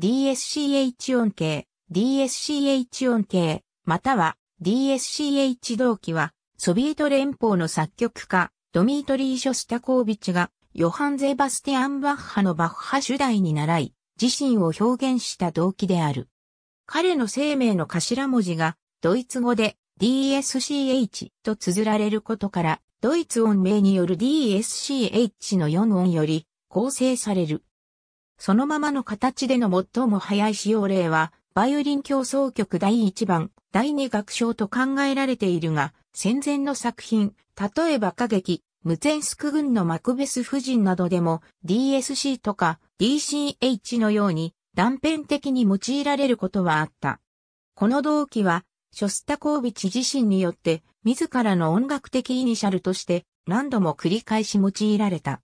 DSCH 音形、DSCH 音形、または DSCH 同期は、ソビエト連邦の作曲家、ドミートリー・ショスタコービチが、ヨハン・ゼバスティアン・バッハのバッハ主題に習い、自身を表現した動機である。彼の生命の頭文字が、ドイツ語で DSCH と綴られることから、ドイツ音名による DSCH の4音より構成される。そのままの形での最も早い使用例は、バイオリン競争曲第1番、第2楽章と考えられているが、戦前の作品、例えば歌劇、ムツェンスク軍のマクベス夫人などでも DSC とか DCH のように断片的に用いられることはあった。この動機は、ショスタコービチ自身によって自らの音楽的イニシャルとして何度も繰り返し用いられた。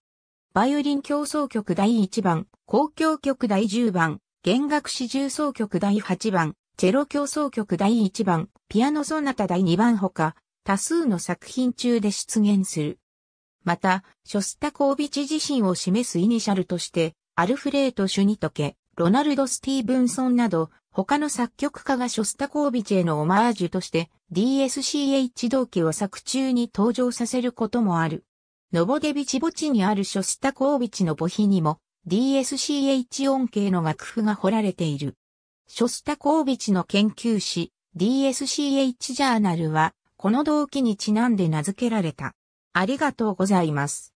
バイオリン競争曲第1番、交響曲第10番、弦楽四重奏曲第8番、チェロ競争曲第1番、ピアノソナタ第2番ほか、多数の作品中で出現する。また、ショスタコービチ自身を示すイニシャルとして、アルフレート・シュニトケ、ロナルド・スティーブンソンなど、他の作曲家がショスタコービチへのオマージュとして DSCH 同期を作中に登場させることもある。ノボデビチ墓地にあるショスタコービチの墓碑にも DSCH 音形の楽譜が彫られている。ショスタコービチの研究誌 DSCH ジャーナルはこの動機にちなんで名付けられた。ありがとうございます。